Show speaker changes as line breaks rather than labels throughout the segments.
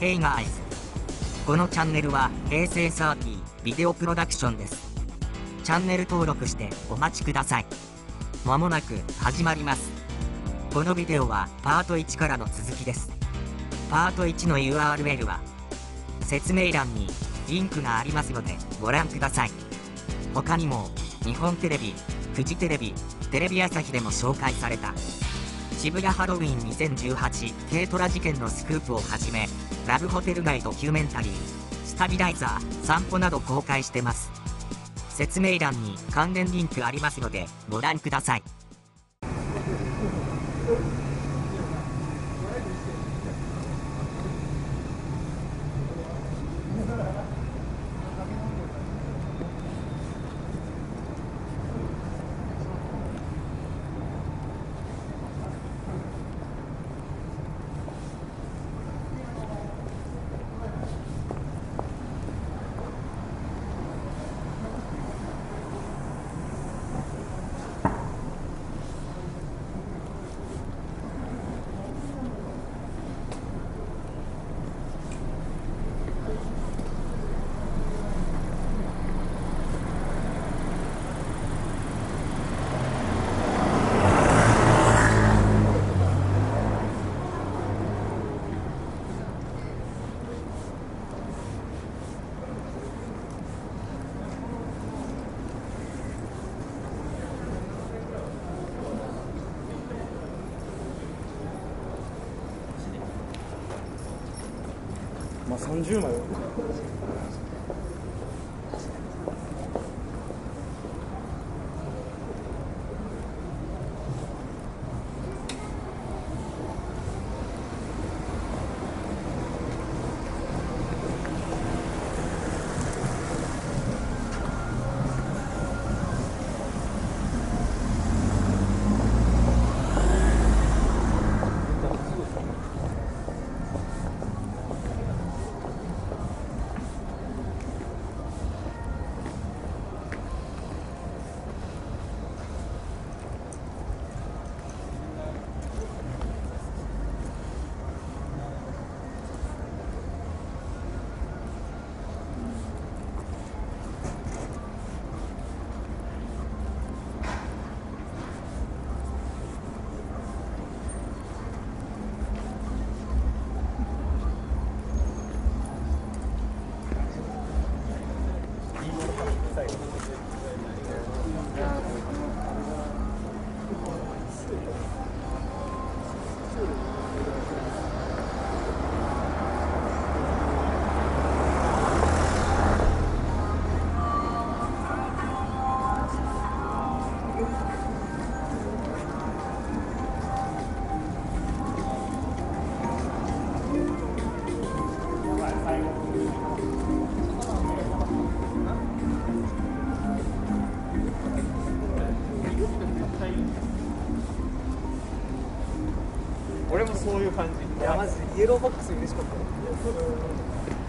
Hey guys このチャンネルは平成30ビデオプロダクションです。チャンネル登録してお待ちください。まもなく始まります。このビデオはパート1からの続きです。パート1の URL は説明欄にリンクがありますのでご覧ください。他にも日本テレビフジテレビテレビ朝日でも紹介された。渋谷ハロウィン2018軽トラ事件のスクープをはじめラブホテル街ドキュメンタリースタビライザー散歩など公開してます。説明欄に関連リンクありますのでご覧ください。
30枚俺もそういう感じ。
いやマジでイエローボックス嬉しかった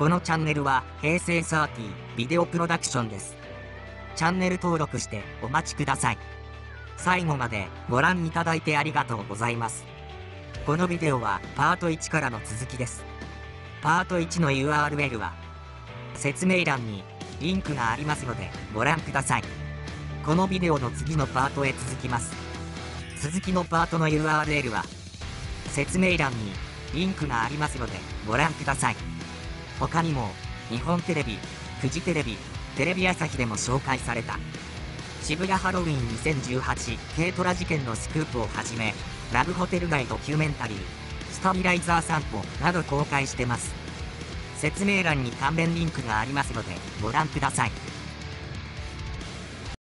このチャンネルは平成30ビデオプロダクションです。チャンネル登録してお待ちください。最後までご覧いただいてありがとうございます。このビデオはパート1からの続きです。パート1の URL は説明欄にリンクがありますのでご覧ください。このビデオの次のパートへ続きます。続きのパートの URL は説明欄にリンクがありますのでご覧ください。他にも日本テレビ、フジテレビ、テレビ朝日でも紹介された。渋谷ハロウィン2018軽トラ事件のスクープをはじめラブホテル街ドキュメンタリースタビライザー散歩など公開してます。説明欄に関連リンクがありますのでご覧ください。